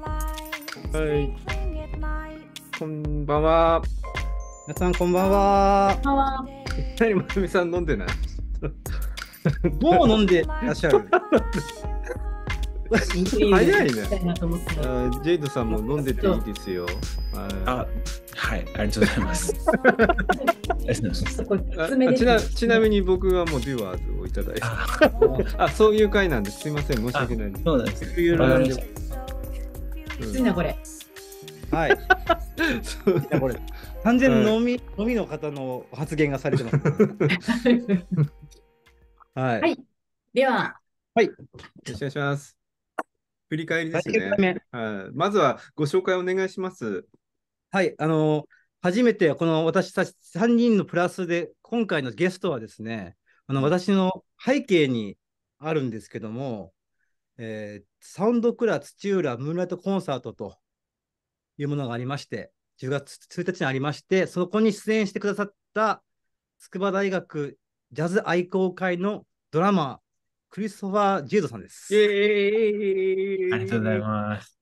はい。こんばんは。皆さんこんばんは。何まゆみさん飲んでないもう飲んでらっしゃる。早いね。ジェイドさんも飲んでていいですよ。はあ、はい、ありがとうございます。ありがとうございますそこいあ爪ですちなちなみに僕はもうデュワーズをいただいて。あ、あ、そういう回なんです。すいません。申し訳ないです。そうなんです。きついなこれ。はい。これ完全に飲み、飲みの方の発言がされてます。はい。はいでは、よろしくお願いします。振り返りです第9回ね。目はい。まずはご紹介お願いします。はい。あの初めてこの私たち3人のプラスで今回のゲストはですね、あの私の背景にあるんですけども、えーサウンドクラ土浦ムーンライトコンサートというものがありまして、10月1日にありまして、そこに出演してくださった筑波大学ジャズ愛好会のドラマー、クリストファー・ジェイドさんです。ありがとうございます。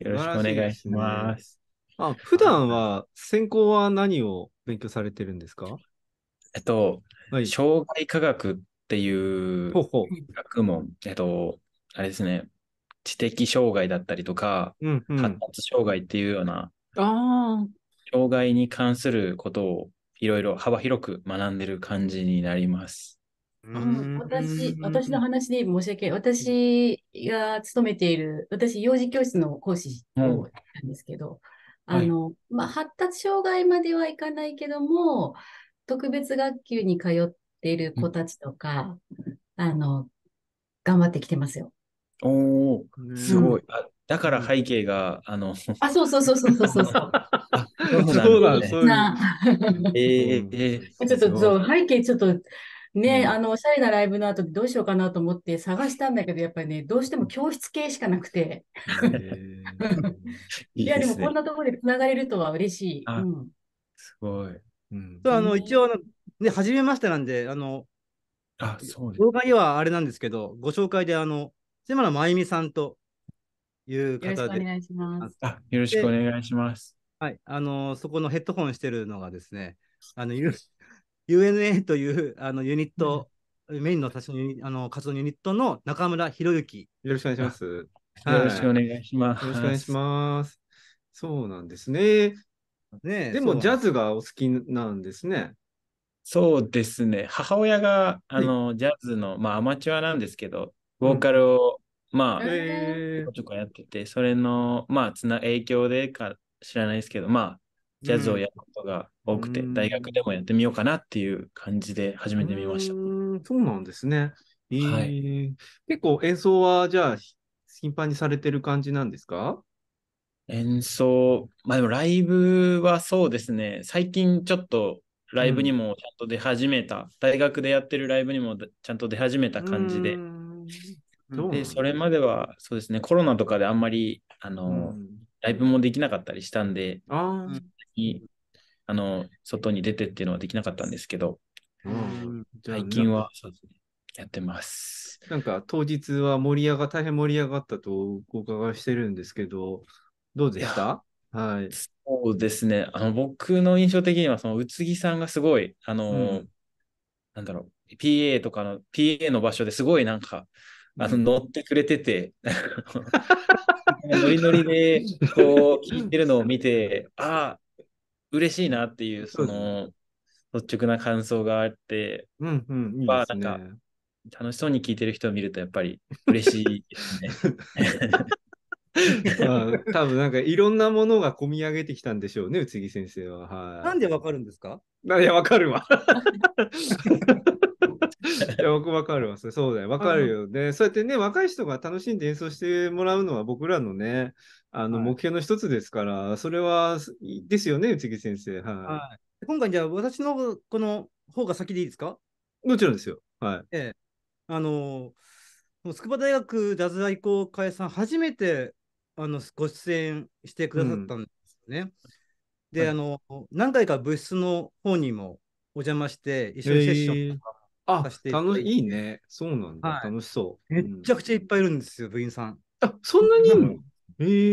よろしくお願いします。あ、普段は専攻は何を勉強されてるんですか？えっと、はい。障害科学っていうほうほ学問、えっと、あれですね、知的障害だったりとか、う。うんうん。発達障害っていうような、あ障害に関することをいろいろ幅広く学んでる感じになります。私、私の話で申し訳ない。私が勤めている、私、幼児教室の講師をやったんですけど、あの、まあ、発達障害まではいかないけども、特別学級に通っている子たちとか、あの、頑張ってきてますよ。おお、ねすごい。あだから背景が、あの、あ、そうそうそうそうそうそう そう。あそうだ、ねそういう。な えーえーちょっとそう背景ちょっとね、うんあの、おしゃれなライブの後でどうしようかなと思って探したんだけど、やっぱりね、どうしても教室系しかなくて、いや、ですねでもこん。なところでつながれるとは嬉しい。あうん、すごい。うんそうあの一応あの、ね、初めましてなんで、あのあ、そうです。動画にはあれなんですけど、ご紹介で、あの、島野真由美さんというよろしく方で、お願いします。あ、よろしくお願いします。はい、あの、そこのヘッドホンしてるのがですね、あの、U- UNA というあのユニット、メインの私のあの活動のユニットの中村博之。よろしくお願いします。よはいよろしくお願いします。ろしくお願いします。そうなんですね。ねえでも、ジャズズがお好きなんですね。そうですね。母親が、あの、ジャズの、まあ、アマチュアなんですけど、ボーカルを、まあ、うん。へちょこちょこやってて、それの、まあ、つな、影響でか知らないですけど、まあ、ジャズをやることが多くて、うん。大学でもやってみようかなっていう感じで始めてみました。た。そうなんですね。えー。はい。結構演奏は、じゃあ、頻繁にされてる感じなんですか？演奏、まあでもライブはそうですね、最近ちょっとライブにもちゃんと出始めた、大学でやってるライブにもちゃんと出始めた感じで。う、んで、だそれまではそうですね、コロナとかであんまり、あの、うんライブもできなかったりしたんで、ああの、外に出てっていうのはできなかったんですけど、うん最近はそうですね、やってます。なんか当日は盛り上が、大変盛り上がったとお伺いしてるんですけど、どうでした？はい。そうですね。あの、僕の印象的には、その、宇津木さんがすごい、あの、うんなんだろう、PA とかの、PA の場所ですごいなんか、あの、乗ってくれてて、ノリノリで、こう、聞いてるのを見て、ああ、嬉しいなっていう、その、率直な感想があって、うんうん、なんね。楽しそうに聞いてる人を見ると、やっぱり嬉しいですね。まあ多分なんかいろんなものが込み上げてきたんでしょうね、宇津木先生は。はい。なんでわかるんですか？いや、わかるわ。いや、僕わかるわ。そうだよ。わかるよ。で、そうやってね、若い人が楽しんで演奏してもらうのは僕らのね、あの、はい目標の一つですから、それはいいですよね、宇津木先生。ははい。今回じゃあ私のこの方が先でいいですか？い。もちろんですよ。はい。ええ。あの、筑波大学ジャズ愛好会さん、初めてあのご出演してくださったんですよね。で、はいあの、何回か部室の方にもお邪魔して、一緒にセッションとかあ楽しいいね。そうなんだ。はい楽しそう。めっちゃくちゃいっぱいいるんですよ、部員さん。あ、そんなにいるの？へ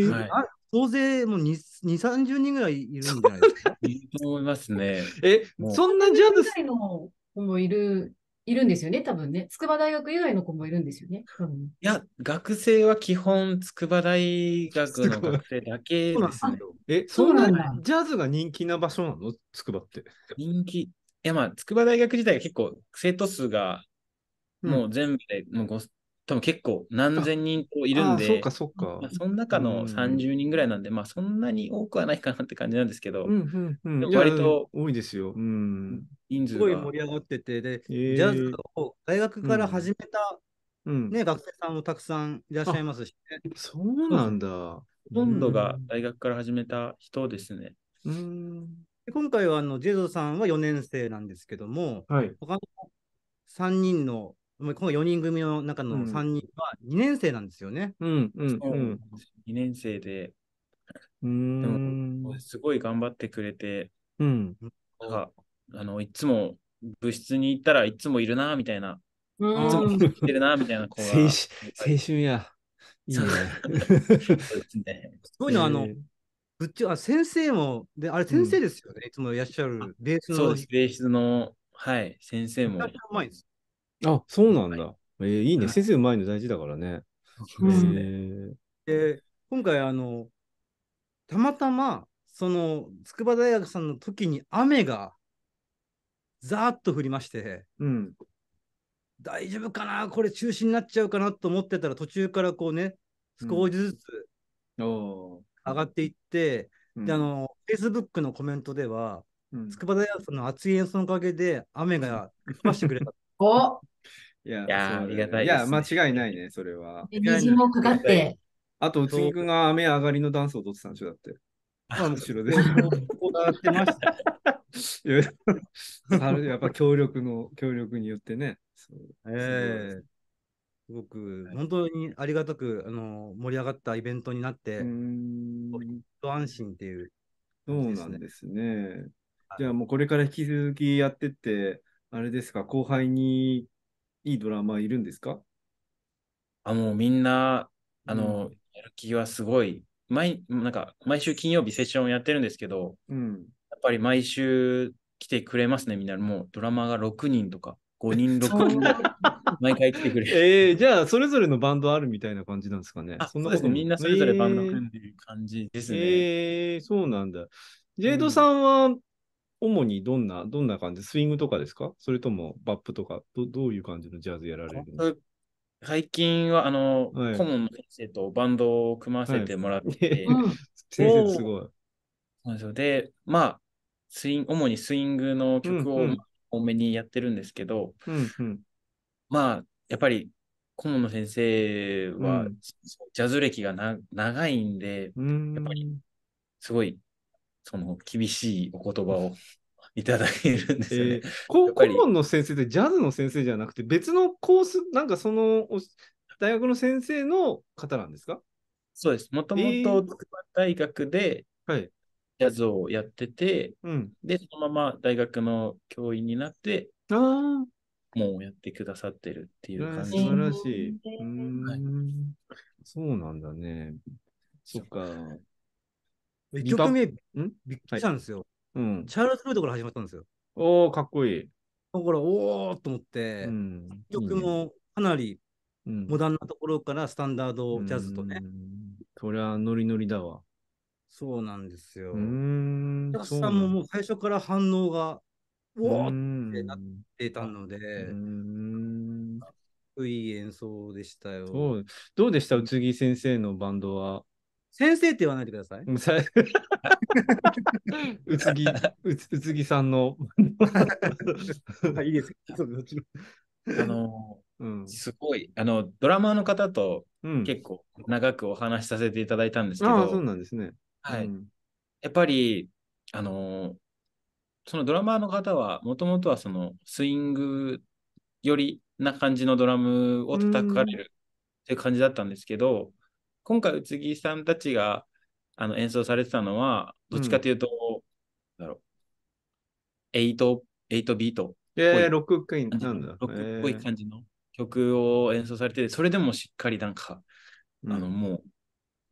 えーはいあ総勢もう2、2 30人ぐらいいるんじゃないですか？いると思いますね。えそんなジャズ以外の子もいる、いるんですよね、多分ね。筑波大学以外の子もいるんですよね。多分いや、学生は基本、筑波大学の学生だけそうなんですね。え、そそんななんだジャズが人気な場所なの？つくばって。人気。いや、まあ、筑波大学自体が結構、生徒数が、もう全部で、もうご多分結構何千人といるんで、そうか、そうかまあ、。その中うんの30人ぐらいなんで、まあ、そんなに多くはないかなって感じなんですけど、うんうんうん。割と多いですよ。うん。人数がすごい盛り上がってて、で、えージャズを大学から始めた、うん。ね、学生さんもたくさんいらっしゃいますしね。そうなんだ。ほとんどが大学から始めた人ですね。うん。で今回はあのジェゾさんは4年生なんですけども、はい。他の3人の、まあ今回4人組の中のうん3人は2年生なんですよね。うんうんうん。2年生で、うーん。すごい頑張ってくれて、うん。なんかあのいつも部室に行ったらいつもいるな、みたいな、うんいつも来てるな、みたいな子が。青春、青春や。いいね。すごいのは、あのえー、ぶっちゃあ先生も、で、あれ先生ですよね、いつもいらっしゃるベースの。そうです。ベースの、はい、先生も。あ、そうなんだ。えーいいね。はい先生うまいの大事だからね。うんえーで、今回、あの、たまたま、その、筑波大学さんの時に雨が、ざーっと降りまして、うん。大丈夫かな？これ中止になっちゃうかなと思ってたら、途中からこうね、少しずつお上がっていって、ーで、あ、の、Facebook のコメントでは、うん筑波大学の熱い演奏のおかげで雨が降らしてくれた。おいや、いやありがたいいや、ですね間違いないね、それは。で虹もかかって。あと、宇津木くんが雨上がりのダンスを踊ってたんでしょ、だって。まあ後ろで。こうやってました。いやあれやっぱ協力の、協力によってね。そうええすごく、本当にありがたく、あの、盛り上がったイベントになって、うーん一安心っていう。そうなんですね。はいじゃあもうこれから引き続きやってって、あれですか、後輩にいいドラマーいるんですか？あ、もうみんな、あの、やる気はすごい。毎、なんか、毎週金曜日セッションやってるんですけど、うん。やっぱり毎週来てくれますね、みんな。もうドラマーが6人とか、5人、6人、毎回来てくれる。えー、じゃあそれぞれのバンドあるみたいな感じなんですかね。あ、そんな。みんなそれぞれバンドえー組んでる感じですね。えー、そうなんだ。ジェイドさんは主にどんな、どんな感じ？スイングとかですか？それともバップとか？ど、どういう感じのジャズやられるんですか？僕最近は、あの、はい顧問の先生とバンドを組ませてもらって、はうん先生すごい。そうですよで、まあ、スイン主にスイングの曲をうんうん多めにやってるんですけど、うんうん。まあ、やっぱり顧問の先生は、うんジャズ歴がな長いんで、うーんやっぱりすごい、その厳しいお言葉を いただけるんですよね。えー、顧問の先生ってジャズの先生じゃなくて別のコース、なんかそのお大学の先生の方なんですか？そうです。もともえーと筑波大学ではい。ジャズをやってて、うん。で、そのまま大学の教員になって、ああ、もうやってくださってるっていう感じ素晴でらしい。うーはいん。そうなんだね。そっか。1曲目、ん？びっくりしたんですよ。うん。チャールズ・フードから始まったんですよ。おー、かっこいい。だから、おーと思って、うん。曲もかなりうんモダンなところからスタンダードジャズとね。うん。そりゃノリノリだわ。そうなんですよ。うーん。お客さんももう最初から反応が、うおーっんてなてたので、うーんいい演奏でしたよ。そうどうでした？宇津木先生のバンドは。先生って言わないでください。さ 宇津木、宇津木さんの。いいですそうもちろんあの、うん。すごい、あの、ドラマーの方とうん。結構長くお話しさせていただいたんですけど、ああ、そうなんですね。はい。うん。やっぱり、あの、そのドラマーの方は、もともとはそのスイング寄りな感じのドラムを叩かれるっていう感じだったんですけど、今回、宇津木さんたちがあの演奏されてたのは、どっちかというと、なんだろう、8、8ビート、えー、ロッククイーンなんだ。ロックっぽいえー感じの曲を演奏されてて、それでもしっかりなんか、うん。あの、も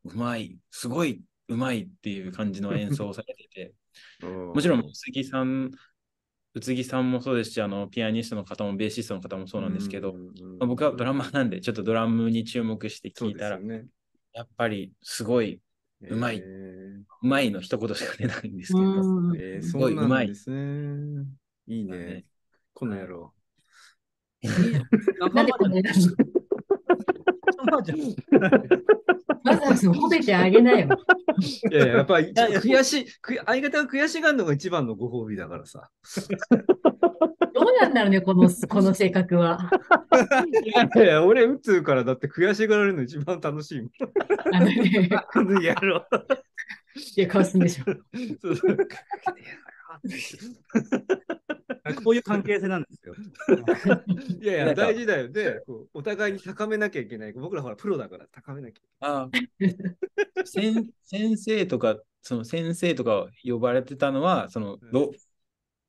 う、うまい、すごいうまいっていう感じの演奏をされてて、も もちろん、宇津木さん、宇津木さんもそうですし、あの、ピアニストの方もベーシストの方もそうなんですけど、まあ僕はドラマーなんで、ちょっとドラムに注目して聞いたら、ね、やっぱりすごいうまいえうまいの一言しか出ないんですけど、すごいうまいんですね。い。いまあね。ね。この野郎。なんでこんなに仲間じゃん わざわざ褒めてあげなよ。いやいや、やっぱり悔しい、く相方が悔しがるのが一番のご褒美だからさ。どうなんだろうね、この、この性格は。いやいや、俺、宇宙からだって悔しがられるの一番楽しいもん。あのね、この野郎。いう顔するんでしょ。そうそうこういう関係性なんですよ。いやいや、大事だよ。で、こうお互いに高めなきゃいけない。僕らほら、プロだから高めなきゃいああ 先先生とか、その先生とか呼ばれてたのは、その、ど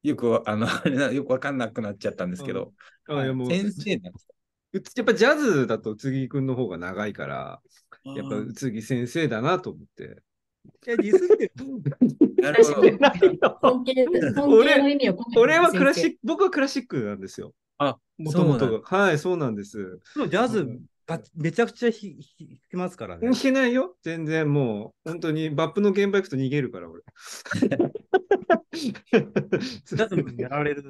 よくわあのあれなよくわかんなくなっちゃったんですけど、けない。あいやもう、先生なんですか？やっぱジャズだと宇津木君の方が長いから、やっぱあ宇津木先生だなと思って。いや、ディスってる。ーなるほど。尊敬、尊敬の意味を込めて俺はクラシック。ク、僕はクラシックなんですよ。あ、もともとが。はい、そうなんです。ジャズめちゃくちゃ弾きますからね弾。けないよ。全然もう、本当にバップの現場行くと逃げるから、俺。ジャズもやられる。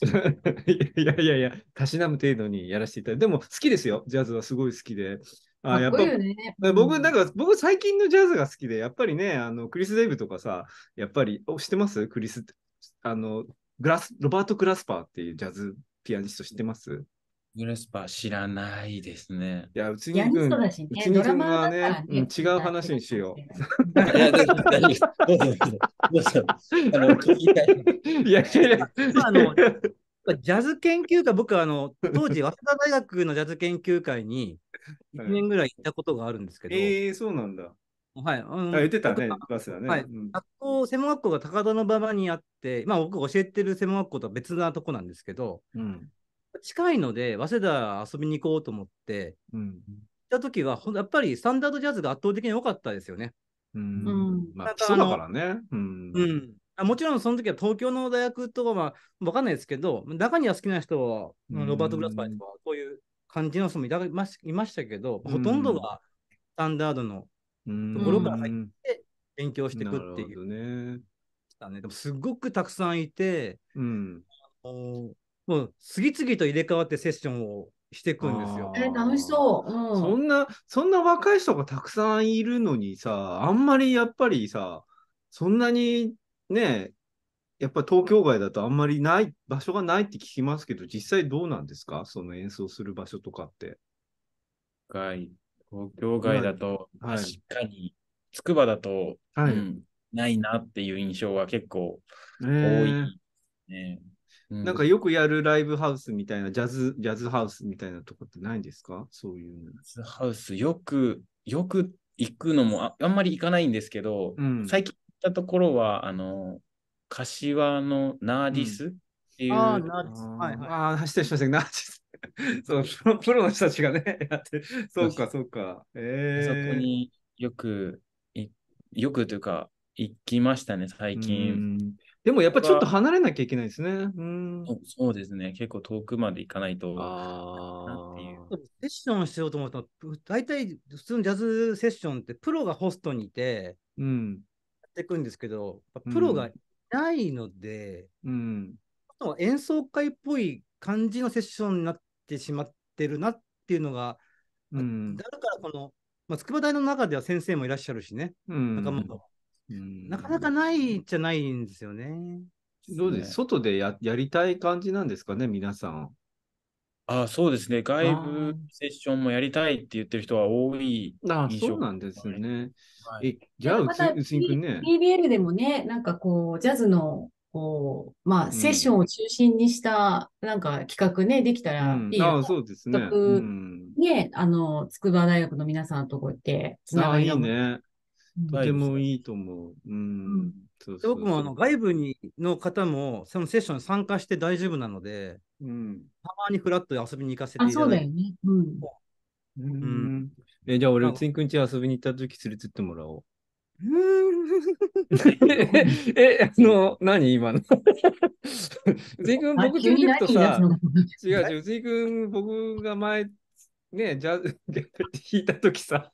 いやいやいや、たしなむ程度にやらせていただいて、でも好きですよ。ジャズはすごい好きで。あやっぱね。僕、なんか、僕最近のジャズが好きで、やっぱりね、あの、クリス・デイブとかさ、やっぱり、お知ってます？クリス、あの、グラス、ロバート・グラスパーっていうジャズピアニスト知ってます？グレスパー知らないですね。いや、うつピアニスに君、ね、うつに君はねうん違ね。う話にしよいや、大丈夫大丈夫です。どうぞどうぞ。どうぞ。あの、聞きたい。やいやいや、あのジャズ研究会、僕はあの当時、早稲田大学のジャズ研究会に 1年ぐらい行ったことがあるんですけど、ええそうなんだ。はい、あのあ、言ってたね僕、バスだね。はいうん学校、専門学校が高田馬場にあって、まあ僕が教えてる専門学校とは別なとこなんですけど、うん。近いので、早稲田遊びに行こうと思って、うん。行った時は、ほんやっぱりスタンダードジャズが圧倒的に良かったですよね。うんうんまあ、だからね。うん。うん。あもちろんその時は東京の大学とかは分かんないですけど、中には好きな人は、うんロバート・グラスパーとか、こういう感じの人もいたいましいましたけど、うんほとんどがスタンダードのうんところから入っうん勉強していくってなるほどいうね。ね。でもすごくたくさんいて、うん。もうもう次々と入れ替わってセッションをしていくんですよえー楽しそう。うん。そんな、そんな若い人がたくさんいるのにさ、あんまりやっぱりさ、そんなにね、やっぱ東京外だとあんまりない、場所がないって聞きますけど、実際どうなんですか？その演奏する場所とかって。外、東京外だと、はい。確かに、筑波だと、はい。うんないなっていう印象は結構多多いね。うなんかよくやるライブハウスみたいな、ジャズ、ジャズハウスみたいなとこってないんですか？そういうの。ジャズハウス、よく、よく行くのもああんまり行かないんですけど、うん。最近行ったところは、あの、柏のナーディスっていう、あーなるほどはいはいああ、走ってしません。な そうプロ、プロの人たちがね、やってる。そうか、そうか。えそえこによくい、よくというか、行きましたね、最う近。んでもやっぱちょっと離れなきゃいけないですね。うん。そうそうですね、結構遠くまで行かないと。あなんていうあ。セッションしようと思ったら、大体普通のジャズセッションってプロがホストにいてうん。やっていくんですけど、うんプロがいないので、うん。演奏会っぽい感じのセッションになってしまってるなっていうのが、うん。だからこの、まあ、筑波大の中では先生もいらっしゃるしね、うん仲間もうんなかなかないじゃないんですよね。どうです？外でややりたい感じなんですかね、皆さん。あそうですね、外あ部ーセッションもやりたいって言ってる人は多い。あ印象そうなんですね。はいえ、じゃあ、うまたくんね。BBL でもね、なんかこう、ジャズの、こう、まあ、んセッションを中心にした、なんか企画ね、できたらうんいいよああ、そうですね。うんね、あの、筑波大学の皆さんのとこ行って、つなああ、いいね。とはいてもいいと思う。うん。んそうそうそうで僕もあの外部にの方もそのセッションに参加して大丈夫なので、うん。たまにフラッと遊びに行かせてあ、いただいて。そうだよね。うん。うん。え、じゃあ俺、あうついくんち遊びに行った時連れてってもらおう。え、あの、何今の？うついくん、あ僕連れてくとさ違う違う、うついくん、僕が前、ね、ジャズ、弾いた時さ、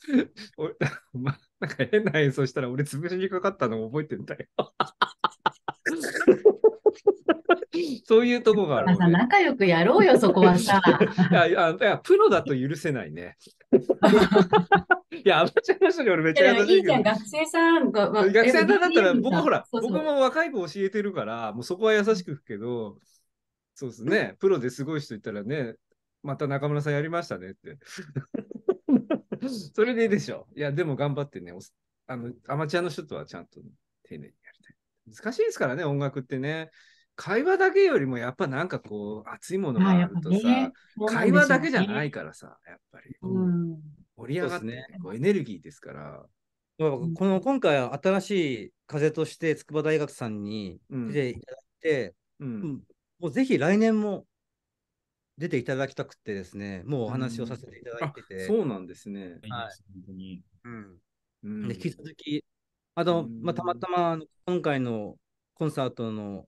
俺、ま、なんか変な演奏したら俺潰しにかかったの覚えてんだよ。そういうとこがあるね。仲良くやろうよ、そこはさ。いやいや、プロだと許せないね。いや、アマチュアの人に俺めっちゃ優しいいいじゃん、。学生さんが。学生だったら、え僕ほら、そうそう僕も若い子教えてるから、もうそこは優しく吹くけど、そうですね、プロですごい人いたらね、また中村さんやりましたねって。それでいいでしょ。いや、でも頑張ってね、おあのアマチュアの人とはちゃんと丁寧にやりたい。難しいですからね、音楽ってね。会話だけよりもやっぱなんかこう、熱いものがあるとさ、ね会話だけじゃないからさ、やっぱり。うん。盛り上がって、ね、こうエネルギーですから。まあこの今回は新しい風として筑波大学さんにうん出ていただいて、ううんんもうぜひ来年も出ていただきたくてですね、もうお話をさせていただいてて、そうなんですね。いいです本当に。うんうんで引き続き、あの、うんまあ、たまたま今回のコンサートの、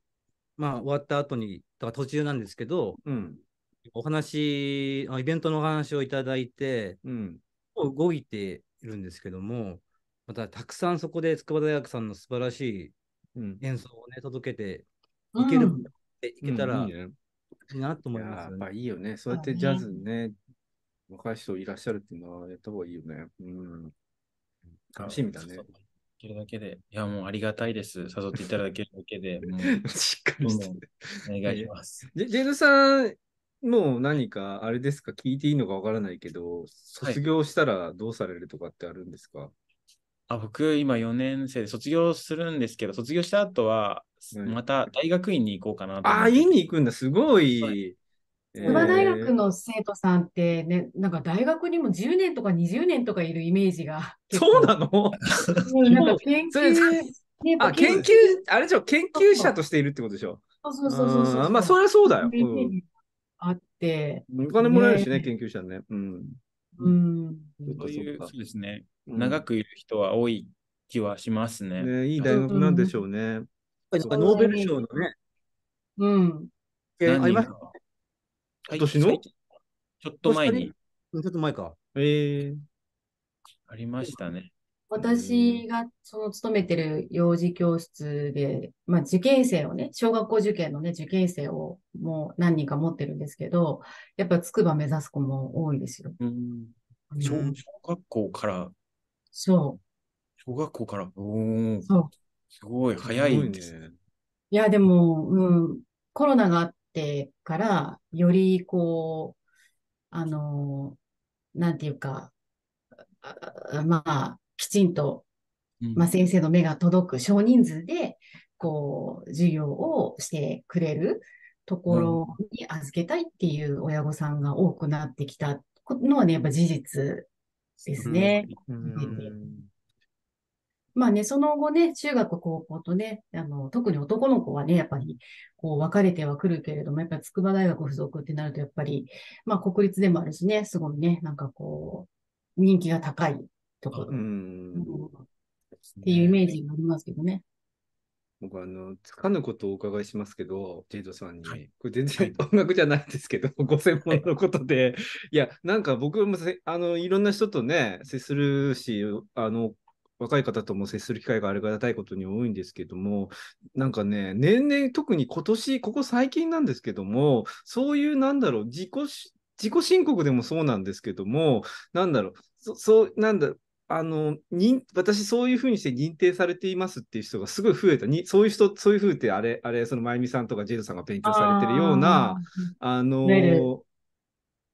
まあ、終わった後に、だから途中なんですけど、うん。お話、あイベントのお話をいただいて、うん。もう動いているんですけども、またたくさんそこで筑波大学さんの素晴らしいうん。演奏をね、届けてうんいける、いけたらいうんいいねいなと思いますよね。やっぱいいよね。そうやってジャズね、若い人いらっしゃるっていうのはやった方がいいよね。うん。楽しみだねそう。いけるだけで。いや、もうありがたいです。誘っていただけるだけで。しっかりしてる。お願いします。ジェジェイドさん、もう何かあれですか、聞いていいのかわからないけど、卒業したらどうされるとかってあるんですか、あ僕、今4年生で卒業するんですけど、卒業した後は、うんまた大学院に行こうかなと思ああ、って院に行くんだ。すごい。はえ筑波大学の生徒さんってね、なんか大学にも10年とか20年とかいるイメージが。そうなの？うんなんか研究、ねあ、研究、あれでしょ、研究者としているってことでしょ？そうそうそうそうそう。あーまあ、そりゃそうだよ。イメージあって、うんお金もらえるしね、ね研究者ね。うん。うん。そういう、そうですね。うん長くいる人は多い気はしますね。ね、いい大学なんでしょうね。なんかノーベル賞のね、うん。何人かありましたはい。今年の？最近。ちょっと前に。うんちょっと前か。ええありましたね。私がその勤めてる幼児教室で、まあ受験生をね、小学校受験のね、受験生をもう何人か持ってるんですけど、やっぱ筑波目指す子も多いですよ。うん。うん。小小学校から、そ小学校から、おー。う、そう。すごい早いですね。ね。いや、でも、うん、コロナがあってから、よりこう、あの、なんていうか、まあ、きちんとうんまあ、先生の目が届く少人数で、こう、授業をしてくれるところに預けたいっていう親御さんが多くなってきたのはね、やっぱ事実ですね。うんまあね、その後ね、中学、高校とね、あの、特に男の子はね、やっぱり、こう、分かれてはくるけれども、やっぱり筑波大学附属ってなると、やっぱり、まあ、国立でもあるしね、すごいね、なんかこう、人気が高いところ。っていうイメージがありますけどね。僕、あの、つかぬことをお伺いしますけど、ジェイドさんに。はいこれ全然音楽じゃないんですけど、ご専門のことで。いや、なんか僕もせ、あの、いろんな人とね、接するし、あの、若い方とも接する機会がありがたいことに多いんですけども、なんかね、年々、特に今年、ここ最近なんですけども、そういう、なんだろう、自己し、自己申告でもそうなんですけども、なんだろう、そそう、なんだ、あの、認私そういうふうにして認定されていますっていう人がすごい増えた。にそういう人、そういうふうってあれ、あれ、そのまゆみさんとかジェイドさんが勉強されてるような、あのいわゆる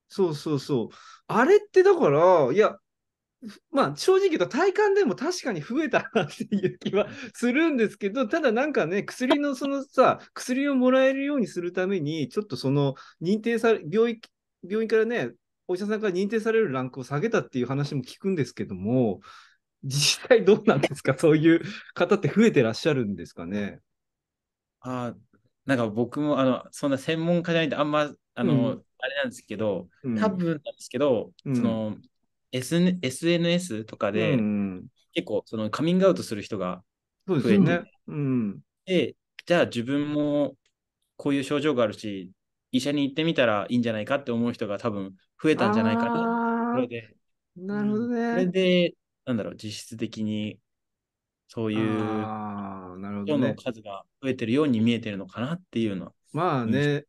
そうそうそう。あれってだから、いや、まあ正直言うと体感でも確かに増えたなっていう気はするんですけど、ただなんかね、薬のそのさ、薬をもらえるようにするために、ちょっとその認定され、病院、病院からね、お医者さんから認定されるランクを下げたっていう話も聞くんですけども、実際どうなんですか？そういう方って増えてらっしゃるんですかね？あーなんか僕も、あの、そんな専門家じゃないんで、あんま、あの、うん。あれなんですけど、うん。多分なんですけど、うん。その、SN SNS とかで、うん、結構そのカミングアウトする人がそうですよね。うん。で、じゃあ自分もこういう症状があるし、医者に行ってみたらいいんじゃないかって思う人が多分増えたんじゃないかな。それで、なるほどそれね。で、なんだろう、実質的にそういう人の。数が増えてるように見えてるのかなっていうのはまあね、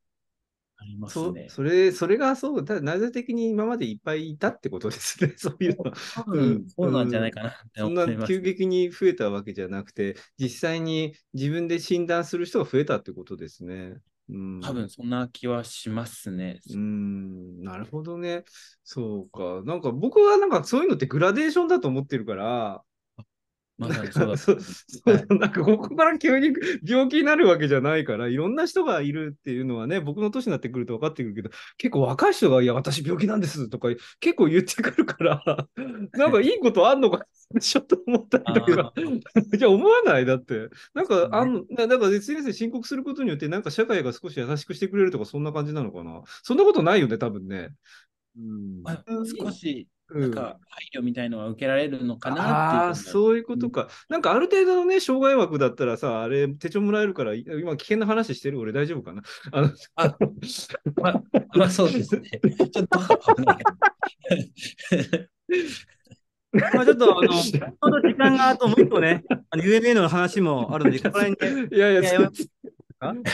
ありますそね。それ、それがそう、ただ内在的に今までいっぱいいたってことですね、そういうのは。多分そうなんじゃないかなってそんな思います。急激に増えたわけじゃなくて、実際に自分で診断する人が増えたってことですね。うん、多分そんな気はしますね。うーん、なるほどね。そうか。なんか僕はなんかそういうのってグラデーションだと思ってるから、まさにそうだ。そうそうなんかここから急に病気になるわけじゃないから、いろんな人がいるっていうのはね、僕の年になってくると分かってくるけど、結構若い人が、いや、私病気なんですとか結構言ってくるから、なんかいいことあんのかちょっと思ったりとか、じゃあ思わないだって。なんか、あんか SNS で申告することによって、なんか社会が少し優しくしてくれるとか、そんな感じなのかな？そんなことないよね、多分ね。うんまあ少し、うんなんか配慮みたいのは受けられるのかなっていうああー、そういうことか。なんかある程度のね、障害枠だったらさ、あれ、手帳もらえるから、い今危険な話してる？俺大丈夫かな？あのあまあ、まあそうですね。ちょっと。まあちょっと、あの、ちょうど時間があともう一個ね、あの UMA の話もあるので、ここら辺で。いやいや、い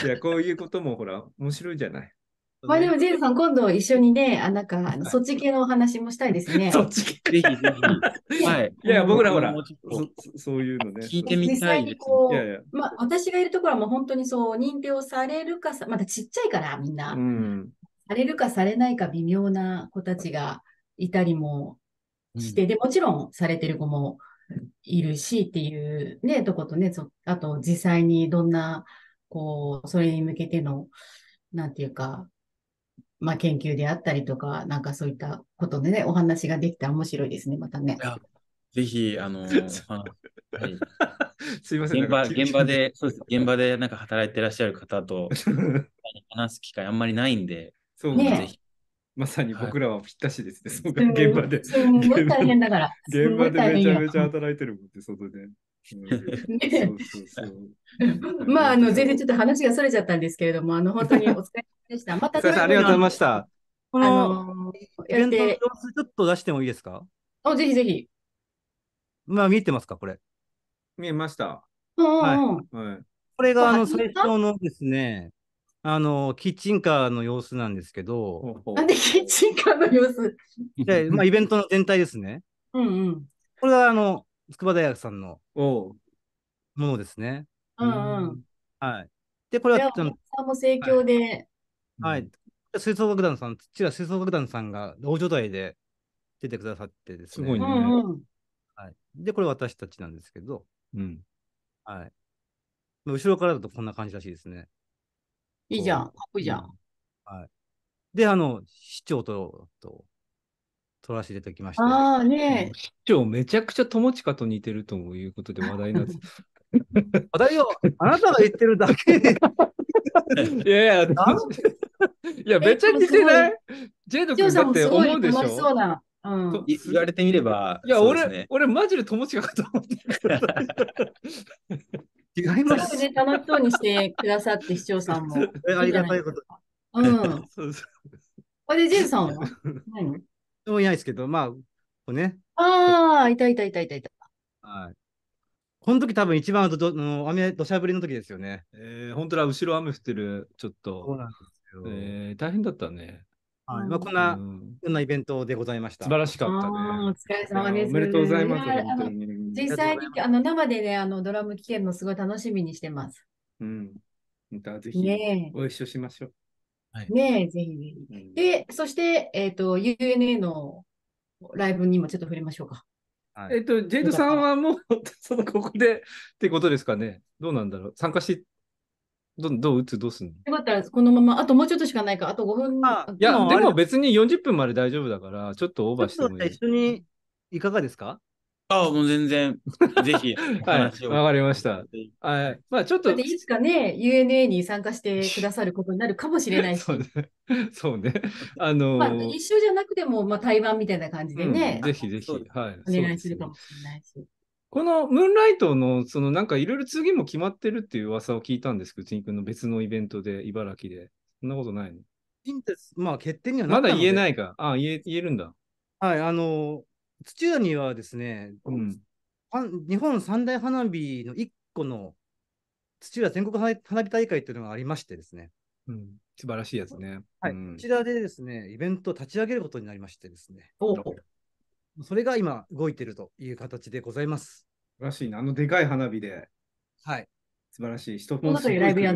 や、こういうこともほら、面白いじゃない。まあでも、ジェイさん、今度一緒にね、あ、なんか、あのそっち系のお話もしたいですね。そっちぜひぜひ。はい。いや、僕らほらもうちょっとそ、そういうのね。聞いてみ実際たいです。にこいやいやう、まあ、私がいるところはもう本当にそう、認定をされるかさ、まだちっちゃいから、みんな。うん。されるかされないか微妙な子たちがいたりもして、で、もちろんされてる子もいるしっていうね、とことね、そあと実際にどんな、こう、それに向けての、なんていうか、まあ、研究であったりとか、なんかそういったことでね、お話ができたら面白いですね、またねぜひ、あの、あはい、すいません。現場、現場。で、そうです。現場でなんか働いてらっしゃる方と話す機会あんまりないんで、そうねぜひ。まさに僕らはぴったしですね。そううん現場で。すんごい大変だから。現場でめちゃめちゃ働いてるもんって、外で。まあ、あの、全然ちょっと話がそれちゃったんですけれども、あの、本当にお疲れ様でした。またありがとうございましした。あこのの、イベントの様子ちょっと出してもいいですか？あ、ぜひぜひ。まあ見えてますか、これ？見えました。うんうんうん。はい。これがあのあ最初のですね、あの、キッチンカーの様子なんですけど、なんでキッチンカーの様子？でまあ、イベントの全体ですね。うんうん。これがあの、筑波大学さんのものですね。うんうん。はい。で、これは、あのさんも盛況で、はい。吹奏楽団さん、土屋吹奏楽団さんが大所帯で出てくださってですね。すごいねうんうん。はい。で、これ私たちなんですけど、うん。はい。まあ後ろからだとこんな感じらしいですね。いいじゃん。かっこいいじゃん。はい。で、あの、市長と、と、撮らせていただきまして。ああ、ねえ。市長めちゃくちゃ友近と似てるということで話題になって 話題を、あなたが言ってるだけで、いやいや、いや、めっちゃ似てない？ジェイド君だってさんもすご思でしいう楽しそょうな。うん。とい言われてみれば、いや、ね。俺マジで友近かと思って違いすます。楽しそうにしてくださって、視聴さんも。えありがたいこと。うん。そうそうあれ、ジェイさんは？ないの？でもいないですけど、まあ、こうね。ああ、いたいたいたいたいた。はい。この時多分一番どどの雨、土砂降りの時ですよね。えー、本当だ、後ろ雨降ってる、ちょっと。なんですよ。えー、大変だったね。はいまあ、こんな、うんこんなイベントでございました。素晴らしかったあーおね。疲れ様です。おめでとうございます。実際にあの生でね、あのドラム聴けるのすごい楽しみにしてます。うん。またぜひ、ねご一緒しましょう。え、ねえ、ぜひぜひ。うんで、そして、えっ、と、UNA のライブにもちょっと触れましょうか。はいえっと、ジェイドさんはもう、その、ここでってことですかね。どうなんだろう。参加し、どどう打つどうすんの？よかったら、このまま、あともうちょっとしかないか、あと5分。あいや、ででも別に40分まで大丈夫だから、ちょっとオーバーしてもいい。一緒にいかがですか？ああ、もう全然、ぜひ、はい、話をわかりました。はい。まあちょっといつかね、UNA に参加してくださることになるかもしれないし そ、うね。そうね。あのーまあ、一緒じゃなくても、まあ、対バンみたいな感じでねうん、ぜひぜひ、はい。お願いするかもしれないし。このムーンライトの、そのなんかいろいろ次も決まってるっていう噂を聞いたんですけど、つんくんの別のイベントで、茨城で。そんなことないの？まあ、決定にはなったのでまだ言えないか。あ言え、言えるんだ。はい、あの、土浦にはですね、うん。は日本三大花火の一個の土浦全国花火大会っていうのがありましてですね、うん、素晴らしいやつね。はいうんこちらでですね、イベントを立ち上げることになりましてですね、おそれが今動いているという形でございます。素晴らしいな。あのでかい花火で。はい。素晴らしい。人の中でライブや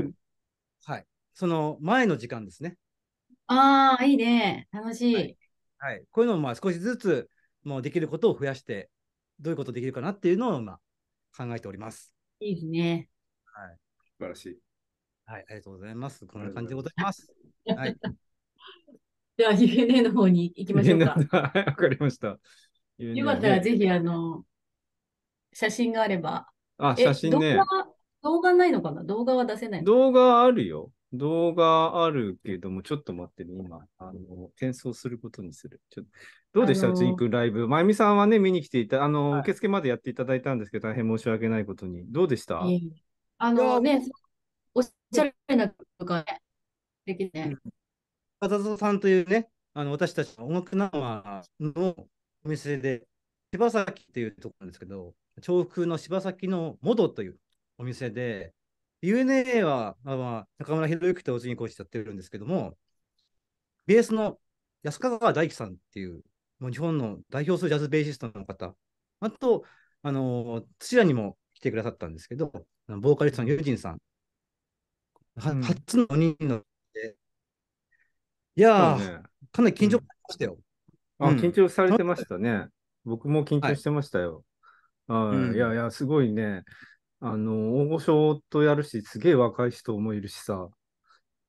はい。その前の時間ですね。ああ、いいね。楽しい。はいはい。こういうのをまあ少しずつもうできることを増やして、どういうことできるかなっていうのを今考えております。いいですね。はい。素晴らしい。はい、ありがとうございます。こんな感じでございます。はい。では、UNA の方に行きましょうか。はい、わかりました。よかったらぜひ、あの、写真があれば。あ、え写真ね動。画、動画ないのかな？動画は出せないの動画あるよ。動画あるけども、ちょっと待ってね、今、あの、転送することにする。ちょどうでした、あのーうちにくんライブ。まゆみさんはね、見に来ていた、あの、はい受付までやっていただいたんですけど、大変申し訳ないことに。どうでした？あのね、おしゃれなとかね、できね。片里さんというね、あの私たちの音楽生のお店で、柴崎というところなんですけど、調布の柴崎のモドというお店で、UNA は、まあまあ、中村博之とお次に講師やってるんですけども、ベースの安川大樹さんっていう、もう日本の代表するジャズベーシストの方、あと、あの、土屋にも来てくださったんですけど、ボーカリストのユージンさん、はうん。初の4人ので、いやー、ね。かなり緊張しましたよ。あ、うん。緊張されてましたね。僕も緊張してましたよ。はい。うん。いやいや、すごいね。あの、大御所とやるし、すげえ若い人もいるしさ、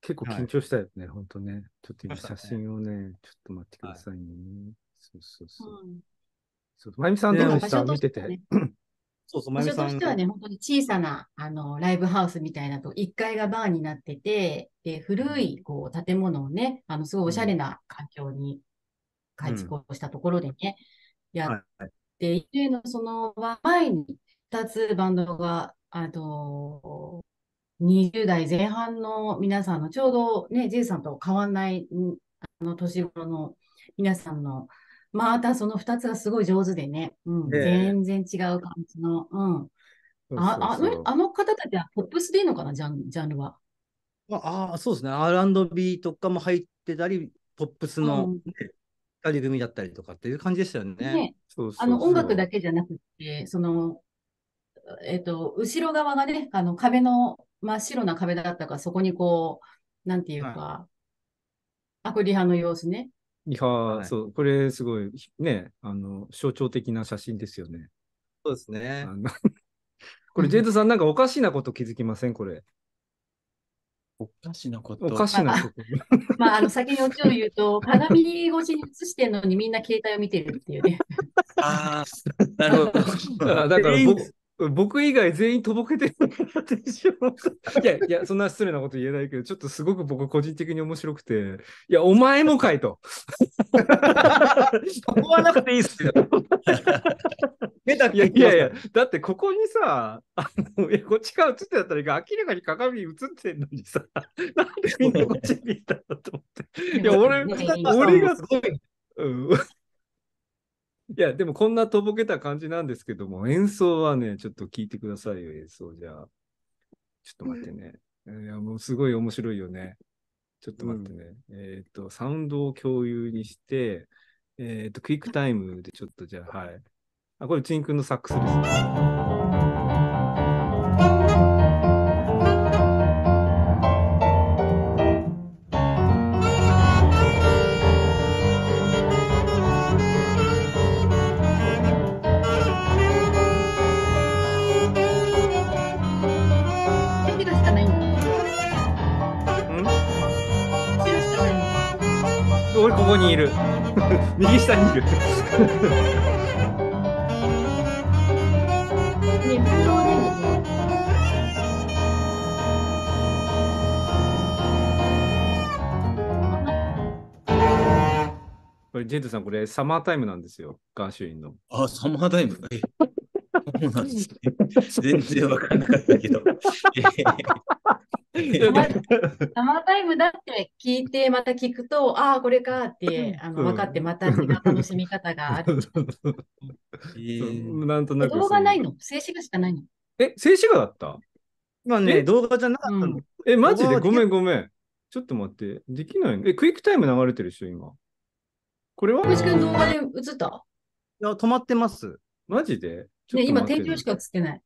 結構緊張したよね、ほんとね。ちょっと今写真をね、ちょっと待ってくださいね。そうそうそう。うんそうまゆみさんでどうでした？見てして。そうそう、場所まゆみさんとしてはね、本当に小さなあのライブハウスみたいなと、1階がバーになってて、で古いこう建物をね、あのすごいおしゃれな環境に改築をしたところでね、やっはいていて、のその前に2つバンドが、あの20代前半の皆さんの、ちょうどね、J さんと変わんないんあの年頃の皆さんの、またその2つがすごい上手でね、うん、ええ全然違う感じの、うん。ああそうそうのあの方たちはポップスでいいのかな、ジャンジャンルは？まああー、そうですね。R&B とかも入ってたり、ポップスのうんね二人組だったりとかっていう感じでしたよね。ね、そうそうあの音楽だけ。けじゃなくて、その、えっと、後ろ側がね、あの壁の真っ白な壁だったから、そこにこう、なんていうか、アクリ派の様子ね。いやー、いそう、これすごい、ね、あの、象徴的な写真ですよね。そうですね これ、ジェイドさん、なんかおかしなこと気づきません？これ。おかしなこと。おかしなこと。まあ、あの、先にオチを言うと、鏡越しに映してるのにみんな携帯を見てるっていうね。ああ、なるほど。あだから僕僕以外全員とぼけてるでしょ。いやいや、そんな失礼なこと言えないけど、ちょっとすごく僕個人的に面白くて、いや、お前もかいと。ここはなくていいっすよ。いやけいやいや、だってここにさ、あのいやこっちから映ってたったらいいが明らかに鏡に映ってんのにさ、なんでみんなこっちにいたんだと思って。いや、俺、ね俺がすごい。うんいや、でもこんなとぼけた感じなんですけども、演奏はね、ちょっと聞いてくださいよ、演奏じゃあ。ちょっと待ってね。いや、もうすごい面白いよね。ちょっと待ってね。えっ、と、サウンドを共有にして、えっ、と、クイックタイムでちょっとじゃあ、はい。あ、これ、チンくんのサックスですね。ここにいる。右下にいる。これ、ジェントさん、これ、サマータイムなんですよ。ガーシュウィンの。あ、サマータイム？えそうなんですね。全然わからなかったけど。えサマーサマータイムだって聞いて、また聞くと、ああ、これかって、あの、分かって、また違う楽しみ方がある。ーなんとなく。動画ないの？静止画しかないの？え、静止画だった？まあね、え？動画じゃなかったの。うんえ、マジで？ごめんごめん。ちょっと待って。できないの？え、クイックタイム流れてるでしょ、今。これは？動画で映った？いや止まってます。マジで？ね、今、天井しか映ってない。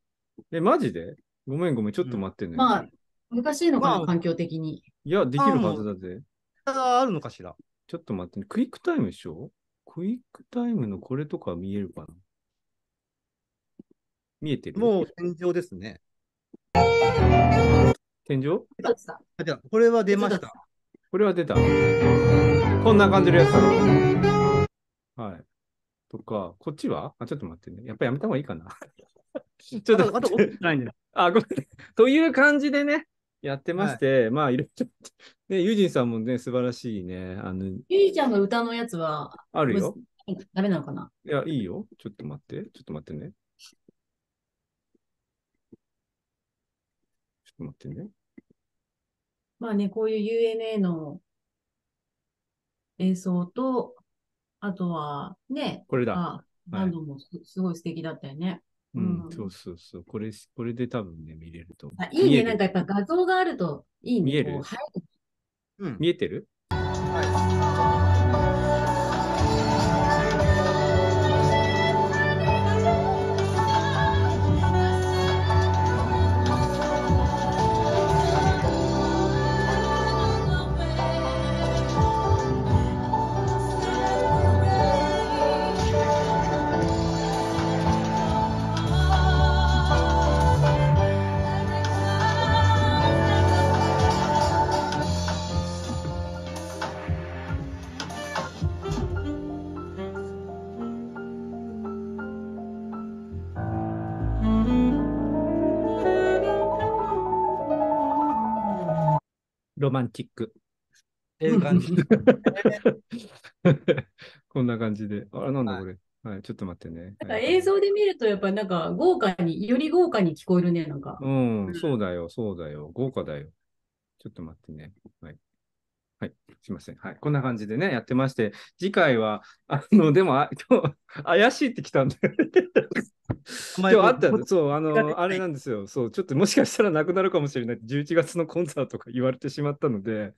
え、マジで？ごめんごめん、ちょっと待ってね。まあ、難しいのかな、まあ環境的に。いや、できるはずだぜ。ああるのかしら。ちょっと待ってね。クイックタイムでしょ？クイックタイムのこれとか見えるかな？見えてる？もう天井ですね。天井？映ったあじゃあこれは出ましたた。これは出た。こんな感じのやつだろはい。とか、こっちは？あ、ちょっと待ってね。やっぱやめた方がいいかな。ちょっとあと、あと、待って。ないんで。あ、ごめん。という感じでね、やってまして、まあ、いろいろ、ね、ユージンさんもね、素晴らしいね、あの、ゆいちゃんの歌のやつは、あるよ。ダメなのかな？いや、いいよ。ちょっと待って。ちょっと待ってね。ちょっと待ってね。まあね、こういう UNA の演奏と、あとはね、これだ。あ、バンドもすすごい素敵だったよね。うん、うんそうそうそう。これ、これで多分ね、見れると思う。あいいね、なんかやっぱ画像があるといいね。見える？うん。見えてる？ロマンチック。っていう感じ。こんな感じで。あれ、なんだはいこれ。はい、ちょっと待ってね。なんか映像で見ると、やっぱなんか豪華に、より豪華に聞こえるね、なんか。うん、そうだよ、そうだよ。豪華だよ。ちょっと待ってね。はい。はい、すいません。はい。こんな感じでね、やってまして、次回は、あの、でも、あ今日、怪しいってきたんで。今日あったんだそう、あの、あれなんですよ。そう、ちょっともしかしたらなくなるかもしれない。11月のコンサートとか言われてしまったので、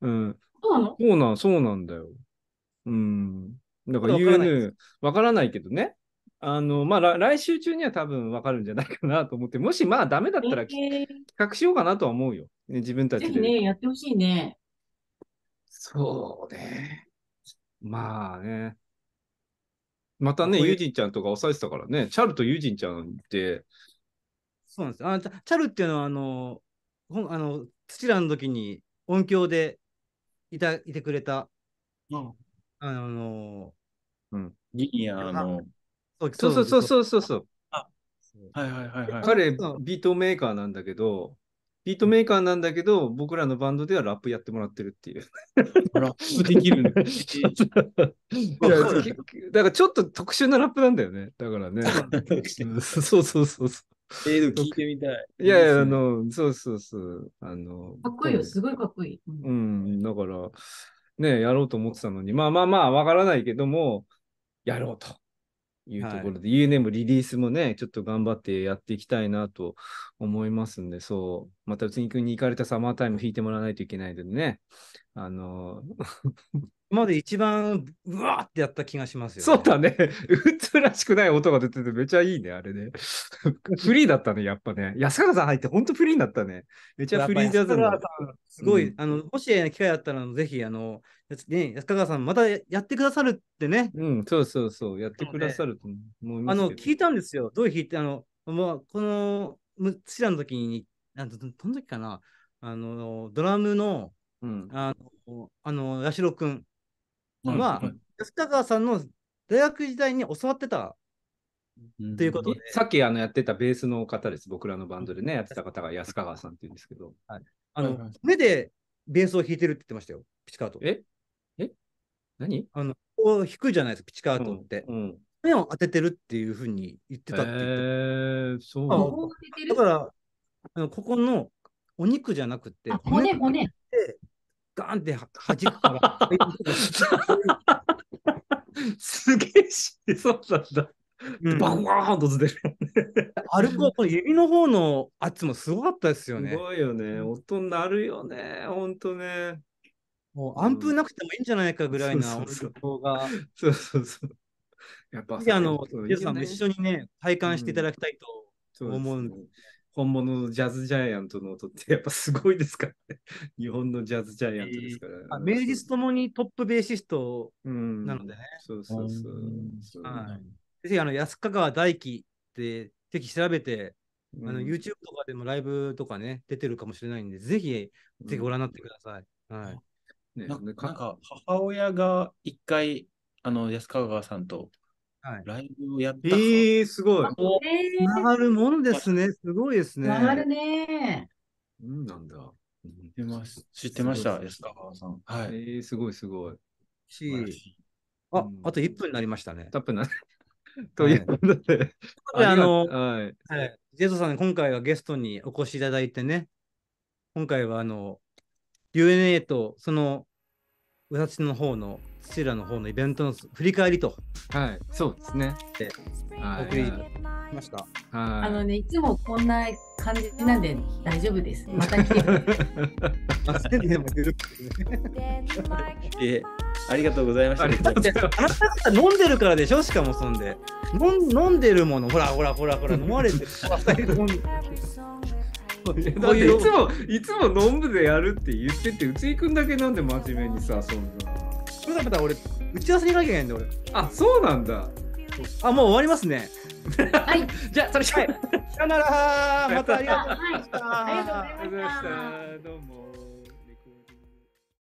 うん。そうなの？そうなん、そうなんだよ。うん。だからまだわからない UNA、わからないけどね。あの、まあ、ら来週中には多分わかるんじゃないかなと思って、もしまあダメだったら企えー画しようかなとは思うよ。ね、自分たちで。ぜひね、やってほしいね。そうね。まあね。またね、ユージンちゃんとか抑えてたからね。チャルとユージンちゃんって、そうなんです。あチャチャルっていうのは、あの、ほんあの土らの時に音響でいたいてくれた、あの、ギニアの。そうそうそうそうそうそうそう。はいはいはいはい。彼ビートメーカーなんだけど、ビートメーカーなんだけど、僕らのバンドではラップやってもらってるっていう。ラップできるの。いやきだからちょっと特殊なラップなんだよね。だからね。うん そうそうそうそえー、聞いてみたい。う。いやいや、あいの、そうそうそう。あの、かっこいいよ、すごいかっこいい。うんうん、だから、ね、やろうと思ってたのに、まあまあまあ、わからないけども、やろうというところで、UNM リリースもね、ちょっと頑張ってやっていきたいなと思いますんで、そう、また、うつにくんに行かれたサマータイム弾いてもらわないといけないのでね、あの、今まで一番うわーってやった気がしますよ、そうだね、うつらしくない音が出てて、めちゃいいね、あれね。フリーだったね、やっぱね。安川さん入って、ほんとフリーになったね。めちゃフリージャズだすごい、うんあの、もし機会あったら、ぜひ、あの、ね、安川さん、またやってくださるってね、うん、そうそうそう、やってくださると思いまあの。聞いたんですよ。どういう弾いて、あの、まあ、この、む土らの時に、なんどどの時かな、あの、ドラムの、うん、あの、あの、八代くんはいは、安川さんの大学時代に教わってた。ということで、さっきあのやってたベースの方です。僕らのバンドでね、やってた方が安川さんって言うんですけど。あはい。はい。の、目でベースを弾いてるって言ってましたよ、ピチカート。え？え？何？あの、こう弾くじゃないですか、ピチカートって。うん。目を当ててるっていうふうに言ってたって言ってえー、そう。だから、あのここのお肉じゃなくて、あ骨、骨。ガーンっては弾くから。すげえし、そうなんだ。うんバコーンとずれる。アルコこの指の方の圧もすごかったですよね。すごいよね。音鳴るよね。ほんとね。もうアンプなくてもいいんじゃないかぐらいな音が。そうそうそう。やっぱあの、皆さんも一緒にね、体感していただきたいとそうです思うんね本物のジャズジャイアントの音ってやっぱすごいですからね。日本のジャズジャイアントですから、あ名実ともにトップベーシストうんなのでね。そうそうそうぜひあの安川大輝ってぜひ調べて、あのうん YouTube とかでもライブとかね、出てるかもしれないんで、ぜひ、ぜひご覧になってください。はい。ねななんか母親が一回、あの安川さんとはい。ライブをやったえー、すごい。えつながるもんですね。すごいですー、ね。回るね。うんなんだ。知ってます？知ってました、安川さん。はい。えー、すごいすごい。し、あうん、あと1分になりましたね。タップな。ということで。であのはい。はい。ジェイソンさん、今回はゲストにお越しいただいてね、今回はあの、UNA とその、私の方の、土浦の方のイベントの振り返りとはい。そうですね。ではい。お送りました。はい。あのね、いつもこんな感じなんで大丈夫です。また来てください。まあ、でも緩くねえありがとうございました。あなた方飲んでるからでしょ？しかもそんで。飲ん飲んでるもの、ほらほらほらほら、飲まれてる。だっていつも、いつも飲むでやるって言ってて、うちいくんだけなんで真面目にさ、そんな。それだったら俺、打ち合わせに行かなきゃいけないんだ俺。あ、そうなんだ。あ、もう終わりますね。はい。じゃあ、それじゃあ、さよならまたありがとうございました。はいありがとうございましたありがとうございました。どうも。